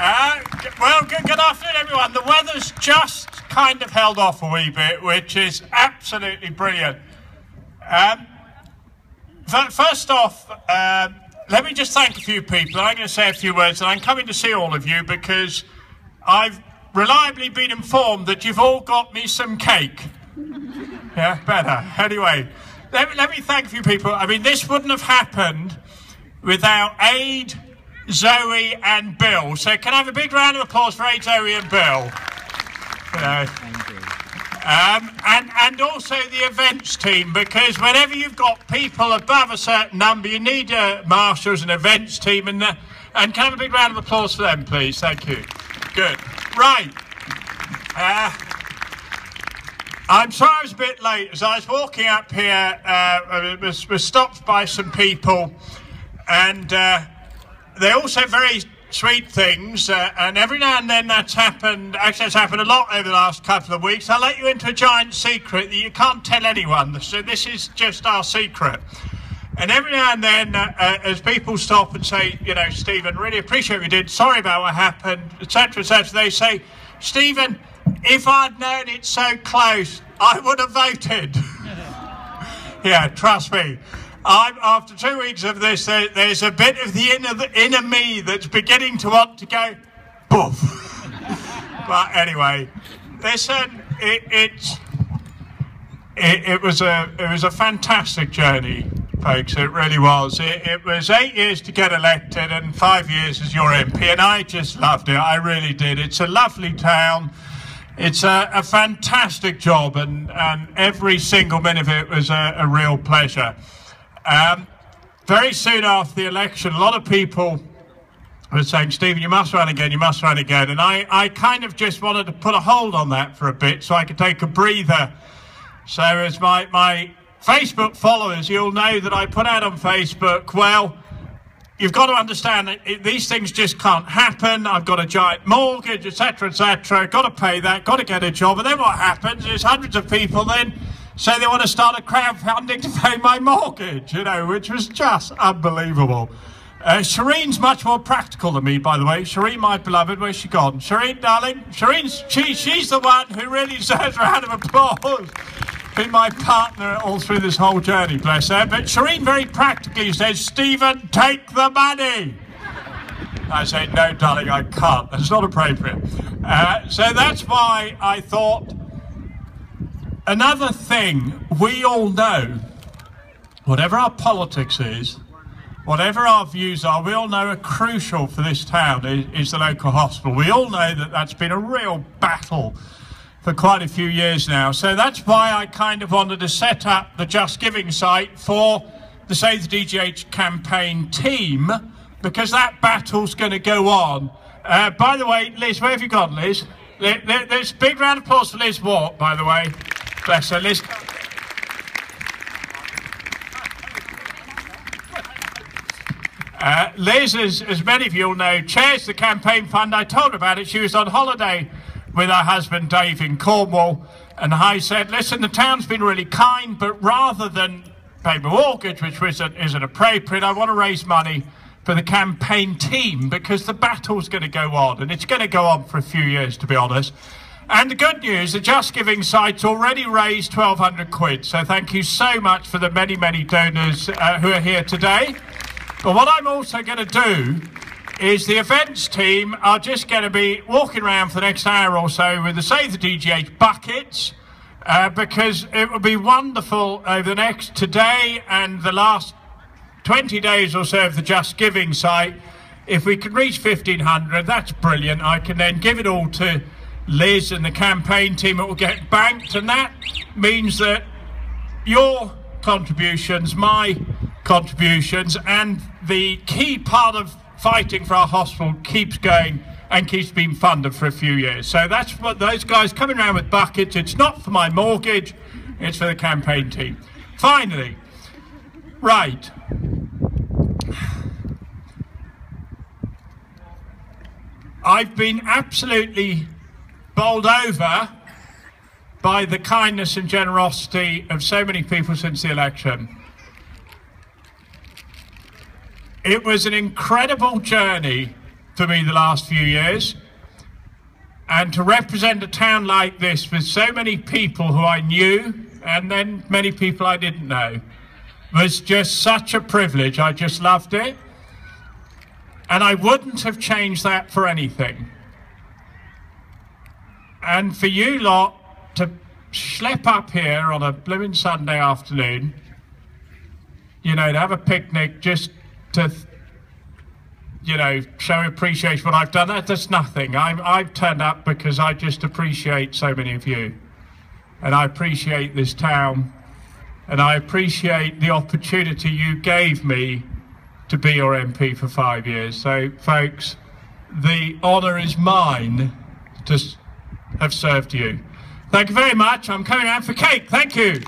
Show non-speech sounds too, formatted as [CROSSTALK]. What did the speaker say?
Uh, well, good, good afternoon, everyone. The weather's just kind of held off a wee bit, which is absolutely brilliant. Um, first off, um, let me just thank a few people. I'm going to say a few words, and I'm coming to see all of you because I've reliably been informed that you've all got me some cake. [LAUGHS] Yeah, better. Anyway, let, let me thank a few people. I mean, this wouldn't have happened without Aid, Zoe, and Bill. So, can I have a big round of applause for Aid, Zoe, and Bill? You know. Um, and, and also the events team, because whenever you've got people above a certain number, you need uh, as an events team. And, uh, and can I have a big round of applause for them, please? Thank you. Good. Right. Uh, I'm sorry I was a bit late. As I was walking up here, uh, I was, was stopped by some people, and uh, they all said very sweet things. Uh, and every now and then that's happened. Actually, it's happened a lot over the last couple of weeks. I'll let you into a giant secret that you can't tell anyone. So this is just our secret. And every now and then, uh, uh, as people stop and say, you know, Stephen, really appreciate what you did. Sorry about what happened, etc., etc. They say, Stephen, if I'd known it's so close, I would have voted. [LAUGHS] yeah, trust me. I'm, after two weeks of this, there, there's a bit of the inner, the inner me that's beginning to want to go, boof. [LAUGHS] but anyway, listen, it, it's it, it was a it was a fantastic journey, folks. It really was. It, it was eight years to get elected and five years as your MP, and I just loved it. I really did. It's a lovely town. It's a, a fantastic job, and, and every single minute of it was a, a real pleasure. Um, very soon after the election, a lot of people were saying, Stephen, you must run again, you must run again. And I, I kind of just wanted to put a hold on that for a bit so I could take a breather. So, as my, my Facebook followers, you'll know that I put out on Facebook, well, you've got to understand that it, these things just can't happen. I've got a giant mortgage, etc., etc. Got to pay that. Got to get a job. And then what happens is hundreds of people then say they want to start a crowdfunding to pay my mortgage. You know, which was just unbelievable. Uh, Shireen's much more practical than me, by the way. Shireen, my beloved, where's she gone? Shireen, darling, Shireen's she, she's the one who really deserves a round of applause. Been my partner all through this whole journey, bless her. But Shireen very practically says, Stephen, take the money. I say, no, darling, I can't. That's not appropriate. Uh, so that's why I thought another thing we all know, whatever our politics is, whatever our views are, we all know are crucial for this town is, is the local hospital. We all know that that's been a real battle for quite a few years now. So that's why I kind of wanted to set up the Just Giving site for the Save the DGH campaign team because that battle's going to go on. Uh, by the way, Liz, where have you gone, Liz? There- there- There's big round of applause for Liz Watt, by the way. Her, Liz. Uh, Liz, as, as many of you all know, chairs the campaign fund. I told her about it. She was on holiday with her husband Dave in Cornwall, and I said, "Listen, the town's been really kind, but rather than pay my mortgage, which isn't, isn't appropriate, I want to raise money for the campaign team because the battle's going to go on, and it's going to go on for a few years, to be honest." And the good news, the Just Giving site's already raised 1,200 quid. So thank you so much for the many, many donors uh, who are here today. But what I'm also going to do is the events team are just going to be walking around for the next hour or so with the Save the DGH buckets uh, because it will be wonderful over the next today and the last 20 days or so of the Just Giving site. If we can reach 1500, that's brilliant. I can then give it all to Liz and the campaign team. It will get banked, and that means that your contributions, my contributions, and the key part of fighting for our hospital keeps going and keeps being funded for a few years. So that's what those guys coming around with buckets. It's not for my mortgage, it's for the campaign team. Finally, right. I've been absolutely bowled over by the kindness and generosity of so many people since the election. It was an incredible journey for me the last few years. And to represent a town like this with so many people who I knew and then many people I didn't know was just such a privilege. I just loved it. And I wouldn't have changed that for anything. And for you lot to schlep up here on a blooming Sunday afternoon, you know, to have a picnic just to, you know, show appreciation what I've done, that, that's nothing. I'm, I've turned up because I just appreciate so many of you. And I appreciate this town. And I appreciate the opportunity you gave me to be your MP for five years. So, folks, the honour is mine to have served you. Thank you very much. I'm coming out for cake. Thank you.